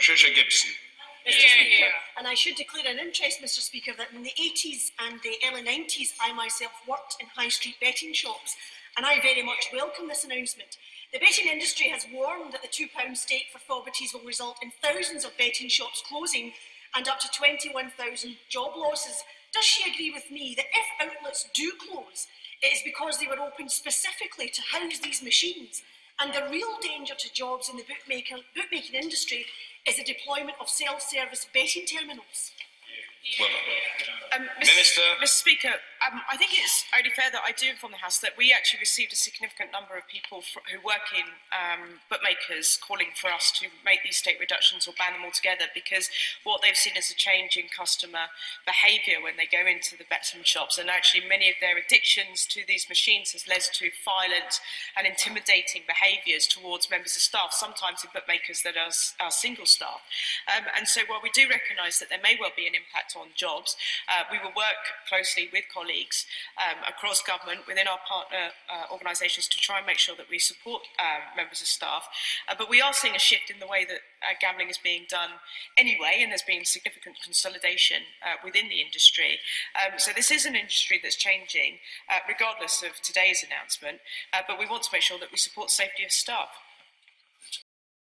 Patricia Gibson. Mr. Speaker, and I should declare an interest, Mr. Speaker, that in the 80s and the early 90s, I myself worked in high street betting shops, and I very much welcome this announcement. The betting industry has warned that the £2 stake for FOBTs will result in thousands of betting shops closing and up to 21,000 job losses. Does she agree with me that if outlets do close, it is because they were opened specifically to house these machines? And the real danger to jobs in the bookmaker, bookmaking industry is the deployment of self-service betting terminals. Well, Um, Mr. Minister. Mr. Speaker, um, I think it's only fair that I do inform the House that we actually received a significant number of people fr- who work in um, bookmakers calling for us to make these state reductions or ban them altogether because what they've seen is a change in customer behaviour when they go into the betting shops, and actually many of their addictions to these machines has led to violent and intimidating behaviours towards members of staff, sometimes in bookmakers that are, are single staff. Um, and so, while we do recognise that there may well be an impact on jobs, uh, we will work closely with colleagues um, across government within our partner uh, organisations to try and make sure that we support uh, members of staff. Uh, but we are seeing a shift in the way that uh, gambling is being done anyway, and there's been significant consolidation uh, within the industry. Um, so this is an industry that's changing, uh, regardless of today's announcement. Uh, but we want to make sure that we support safety of staff.